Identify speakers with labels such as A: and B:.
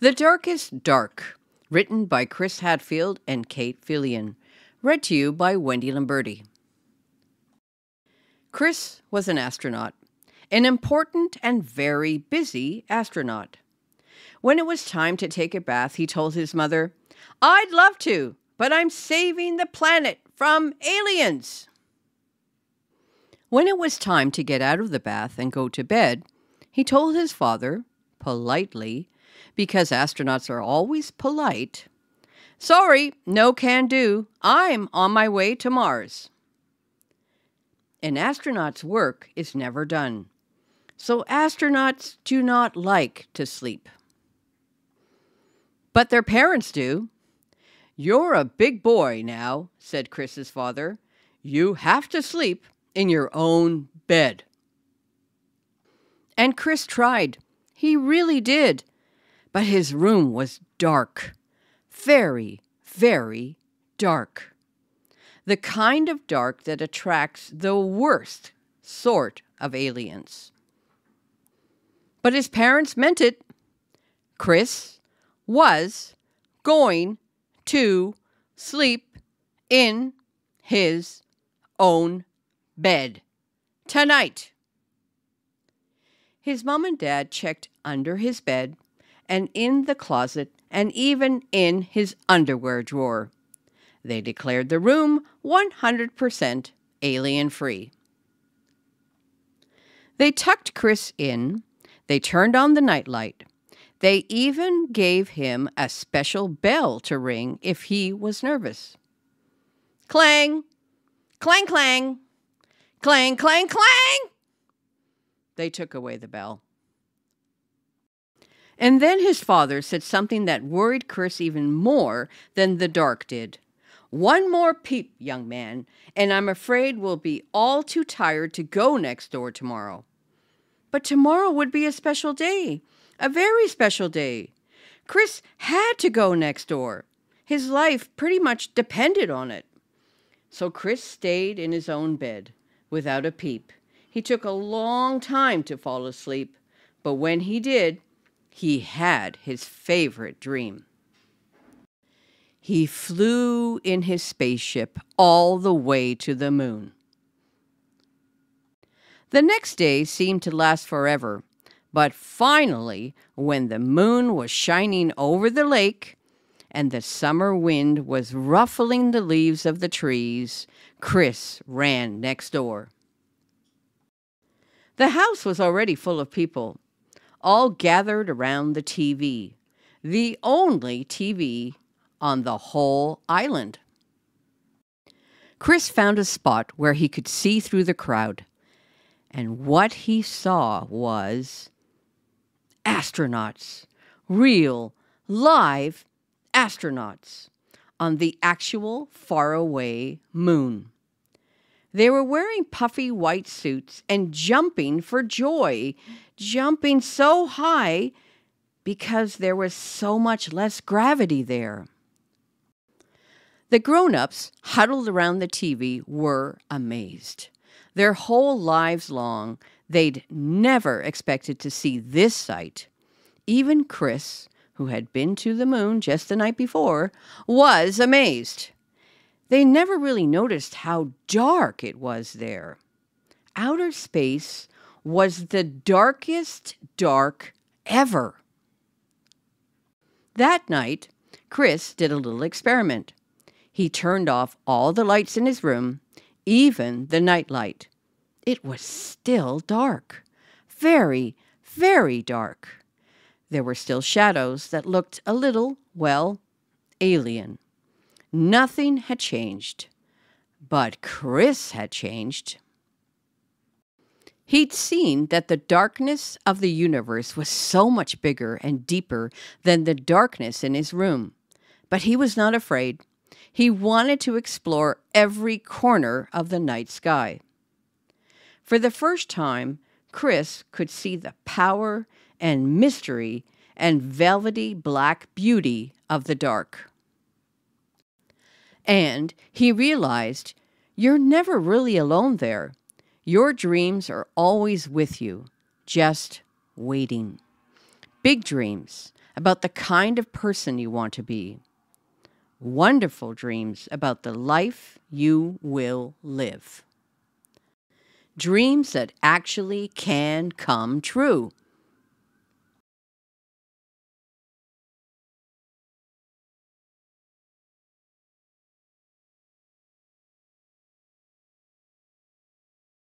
A: The Darkest Dark, written by Chris Hadfield and Kate Fillion. Read to you by Wendy Lamberti. Chris was an astronaut, an important and very busy astronaut. When it was time to take a bath, he told his mother, I'd love to, but I'm saving the planet from aliens. When it was time to get out of the bath and go to bed, he told his father, politely, because astronauts are always polite, Sorry, no can do. I'm on my way to Mars. An astronaut's work is never done, so astronauts do not like to sleep. But their parents do. You're a big boy now, said Chris's father. You have to sleep in your own bed. And Chris tried. He really did. But his room was dark. Very, very dark. The kind of dark that attracts the worst sort of aliens. But his parents meant it. Chris was going to sleep in his own bed tonight. His mom and dad checked under his bed and in the closet and even in his underwear drawer. They declared the room 100% alien free. They tucked Chris in. They turned on the nightlight. They even gave him a special bell to ring if he was nervous. Clang! Clang, clang! Clang, clang, clang! They took away the bell. And then his father said something that worried Chris even more than the dark did. One more peep, young man, and I'm afraid we'll be all too tired to go next door tomorrow. But tomorrow would be a special day, a very special day. Chris had to go next door. His life pretty much depended on it. So Chris stayed in his own bed without a peep. He took a long time to fall asleep, but when he did, he had his favorite dream. He flew in his spaceship all the way to the moon. The next day seemed to last forever, but finally, when the moon was shining over the lake and the summer wind was ruffling the leaves of the trees, Chris ran next door. The house was already full of people all gathered around the TV, the only TV on the whole island. Chris found a spot where he could see through the crowd, and what he saw was astronauts, real, live astronauts on the actual faraway moon. They were wearing puffy white suits and jumping for joy, jumping so high because there was so much less gravity there. The grown ups huddled around the TV were amazed. Their whole lives long, they'd never expected to see this sight. Even Chris, who had been to the moon just the night before, was amazed. They never really noticed how dark it was there. Outer space was the darkest dark ever. That night, Chris did a little experiment. He turned off all the lights in his room, even the night light. It was still dark. Very, very dark. There were still shadows that looked a little, well, alien. Nothing had changed. But Chris had changed. He'd seen that the darkness of the universe was so much bigger and deeper than the darkness in his room. But he was not afraid. He wanted to explore every corner of the night sky. For the first time, Chris could see the power and mystery and velvety black beauty of the dark. And he realized you're never really alone there. Your dreams are always with you, just waiting. Big dreams about the kind of person you want to be. Wonderful dreams about the life you will live. Dreams that actually can come true.